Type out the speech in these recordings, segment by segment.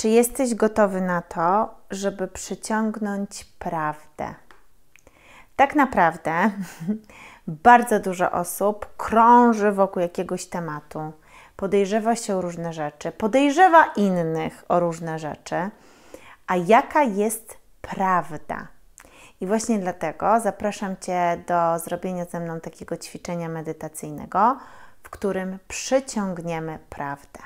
Czy jesteś gotowy na to, żeby przyciągnąć prawdę? Tak naprawdę bardzo dużo osób krąży wokół jakiegoś tematu, podejrzewa się o różne rzeczy, podejrzewa innych o różne rzeczy, a jaka jest prawda? I właśnie dlatego zapraszam Cię do zrobienia ze mną takiego ćwiczenia medytacyjnego, w którym przyciągniemy prawdę.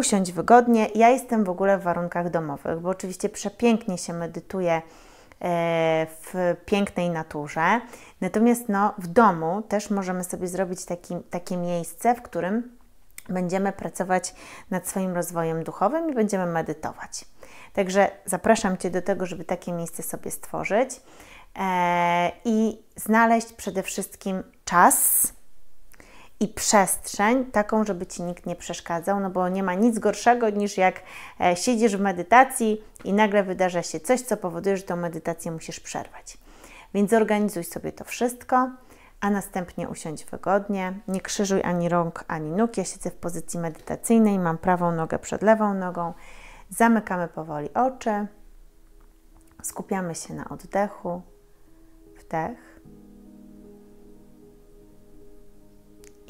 Usiądź wygodnie. Ja jestem w ogóle w warunkach domowych, bo oczywiście przepięknie się medytuje e, w pięknej naturze. Natomiast no, w domu też możemy sobie zrobić taki, takie miejsce, w którym będziemy pracować nad swoim rozwojem duchowym i będziemy medytować. Także zapraszam Cię do tego, żeby takie miejsce sobie stworzyć e, i znaleźć przede wszystkim czas i przestrzeń, taką, żeby Ci nikt nie przeszkadzał, no bo nie ma nic gorszego niż jak e, siedzisz w medytacji i nagle wydarza się coś, co powoduje, że tę medytację musisz przerwać. Więc zorganizuj sobie to wszystko, a następnie usiądź wygodnie. Nie krzyżuj ani rąk, ani nóg. Ja siedzę w pozycji medytacyjnej, mam prawą nogę przed lewą nogą. Zamykamy powoli oczy. Skupiamy się na oddechu. Wdech.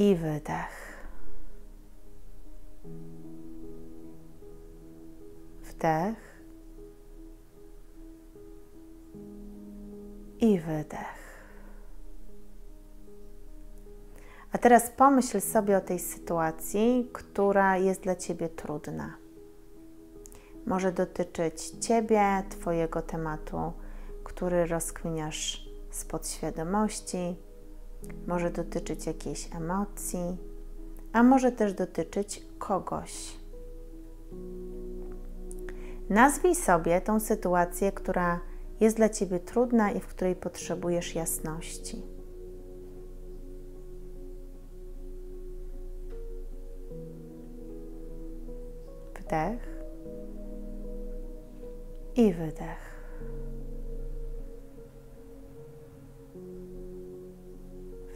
I wydech. Wdech. i wydech. A teraz pomyśl sobie o tej sytuacji, która jest dla Ciebie trudna. Może dotyczyć Ciebie, Twojego tematu, który rozkminiasz z podświadomości, może dotyczyć jakiejś emocji, a może też dotyczyć kogoś. Nazwij sobie tą sytuację, która jest dla Ciebie trudna i w której potrzebujesz jasności. Wdech i wydech.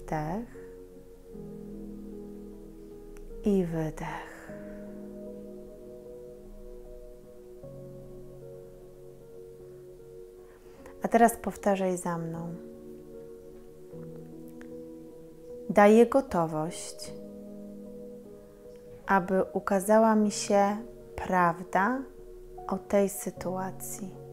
Wdech i wydech. A teraz powtarzaj za mną. Daję gotowość, aby ukazała mi się prawda o tej sytuacji.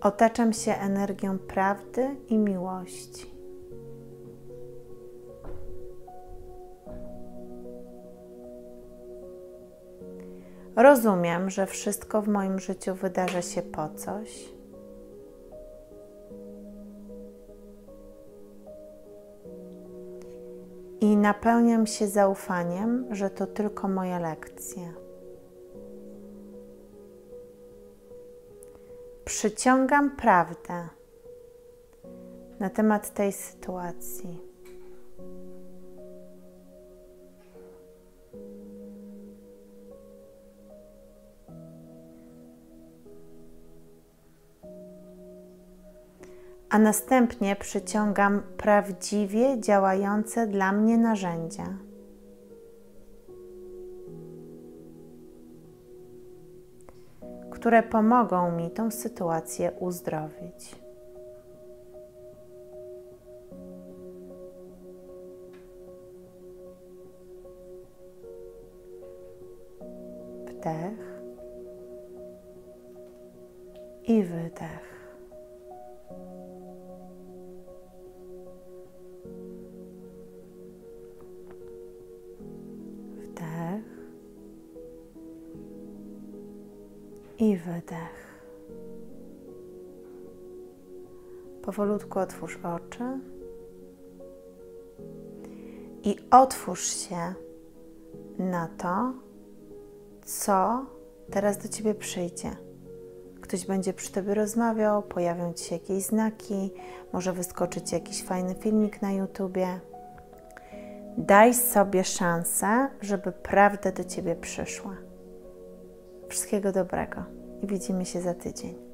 Otaczam się energią prawdy i miłości. Rozumiem, że wszystko w moim życiu wydarza się po coś. I napełniam się zaufaniem, że to tylko moja lekcja. Przyciągam prawdę na temat tej sytuacji. a następnie przyciągam prawdziwie działające dla mnie narzędzia. Które pomogą mi tą sytuację uzdrowić. Wdech i wydech. I wydech. Powolutku otwórz oczy i otwórz się na to, co teraz do ciebie przyjdzie. Ktoś będzie przy tobie rozmawiał, pojawią ci się jakieś znaki, może wyskoczyć jakiś fajny filmik na YouTubie. Daj sobie szansę, żeby prawda do ciebie przyszła. Wszystkiego dobrego i widzimy się za tydzień.